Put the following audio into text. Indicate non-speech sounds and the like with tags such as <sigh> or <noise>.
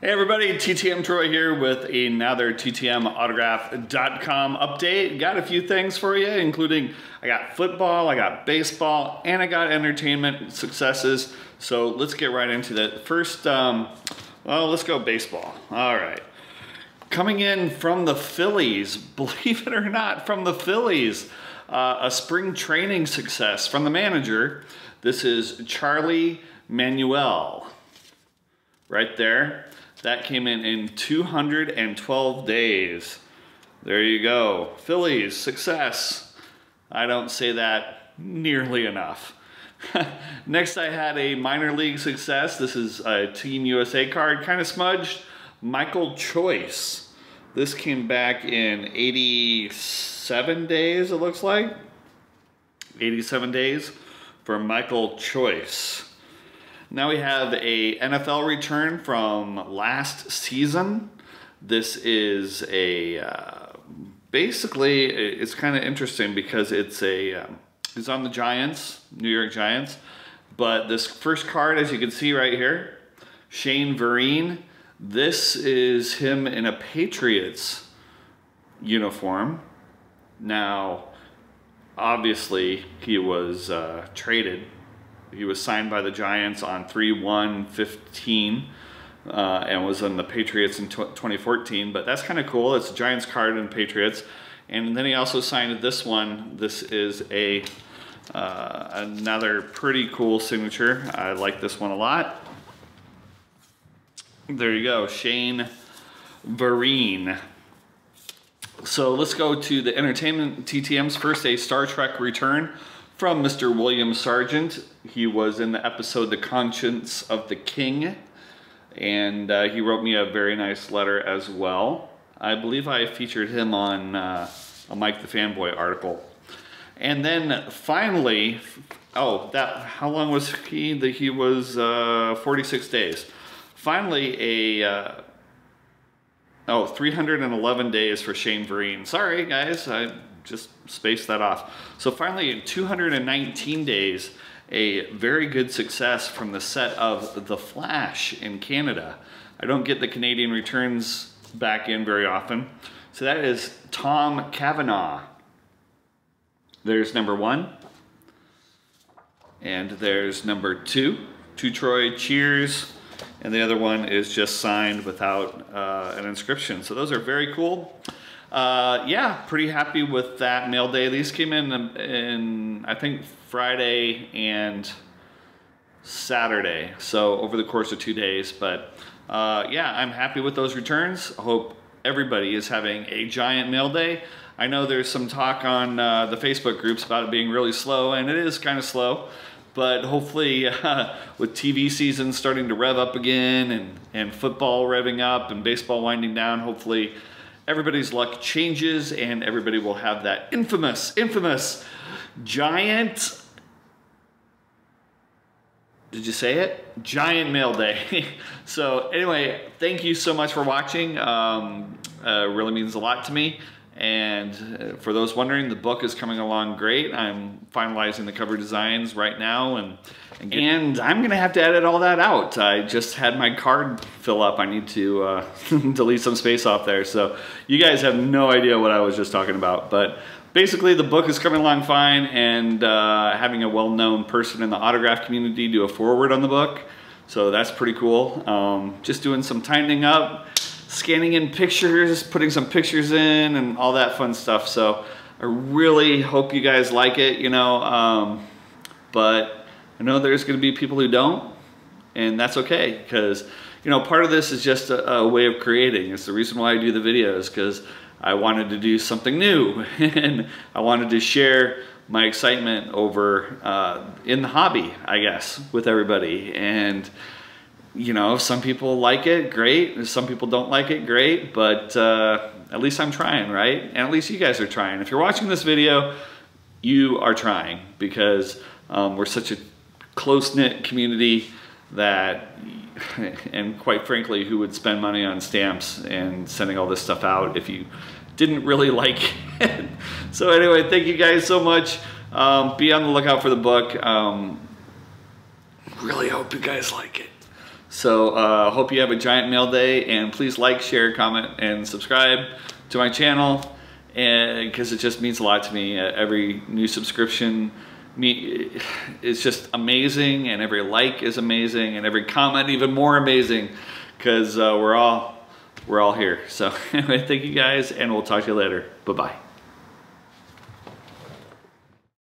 Hey everybody, TTM Troy here with another TTMautograph.com update. Got a few things for you, including I got football, I got baseball, and I got entertainment successes. So let's get right into that. First, um, well, let's go baseball. All right. Coming in from the Phillies, <laughs> believe it or not, from the Phillies, uh, a spring training success from the manager. This is Charlie Manuel. Right there. That came in in 212 days. There you go. Phillies, success. I don't say that nearly enough. <laughs> Next, I had a minor league success. This is a Team USA card, kind of smudged. Michael Choice. This came back in 87 days, it looks like. 87 days for Michael Choice. Now we have a NFL return from last season. This is a uh, basically it's kind of interesting because it's a um, it's on the Giants, New York Giants. But this first card, as you can see right here, Shane Vereen. This is him in a Patriots uniform. Now, obviously, he was uh, traded he was signed by the Giants on 3-1-15 uh, and was in the Patriots in 2014. But that's kind of cool. It's a Giants card and Patriots. And then he also signed this one. This is a uh, another pretty cool signature. I like this one a lot. There you go, Shane Vereen. So let's go to the entertainment TTMs. First, a Star Trek Return from Mr. William Sargent. He was in the episode The Conscience of the King, and uh, he wrote me a very nice letter as well. I believe I featured him on uh, a Mike the Fanboy article. And then finally, oh, that how long was he? That he was uh, 46 days. Finally, a uh, oh, 311 days for Shane Vereen. Sorry, guys, I just space that off. So finally, in 219 days, a very good success from the set of The Flash in Canada. I don't get the Canadian returns back in very often. So that is Tom Cavanagh. There's number one. And there's number two. To Troy Cheers. And the other one is just signed without uh, an inscription. So those are very cool. Uh, yeah, pretty happy with that mail day. These came in, in I think Friday and Saturday. So over the course of two days. But uh, yeah, I'm happy with those returns. I hope everybody is having a giant mail day. I know there's some talk on uh, the Facebook groups about it being really slow, and it is kind of slow. But hopefully, <laughs> uh, with TV season starting to rev up again, and, and football revving up, and baseball winding down, hopefully everybody's luck changes and everybody will have that infamous, infamous giant. Did you say it? Giant mail day. <laughs> so anyway, thank you so much for watching. Um, uh, really means a lot to me. And uh, for those wondering, the book is coming along great. I'm finalizing the cover designs right now and and I'm gonna have to edit all that out. I just had my card fill up. I need to uh, <laughs> delete some space off there. So you guys have no idea what I was just talking about. But basically the book is coming along fine and uh, having a well-known person in the autograph community do a forward on the book. So that's pretty cool. Um, just doing some tightening up scanning in pictures, putting some pictures in and all that fun stuff. So I really hope you guys like it, you know, um, but I know there's gonna be people who don't and that's okay because, you know, part of this is just a, a way of creating. It's the reason why I do the videos because I wanted to do something new <laughs> and I wanted to share my excitement over uh, in the hobby, I guess, with everybody. And you know, some people like it, great. Some people don't like it, great. But uh, at least I'm trying, right? And at least you guys are trying. If you're watching this video, you are trying because um, we're such a close-knit community that, <laughs> and quite frankly, who would spend money on stamps and sending all this stuff out if you didn't really <laughs> like it. so anyway, thank you guys so much. Um, be on the lookout for the book. Um, really hope you guys like it. So uh, hope you have a giant mail day and please like, share, comment, and subscribe to my channel because it just means a lot to me. Uh, every new subscription me <sighs> it's just amazing and every like is amazing and every comment even more amazing because uh, we're all we're all here. So <laughs> anyway, thank you guys and we'll talk to you later. Bye-bye.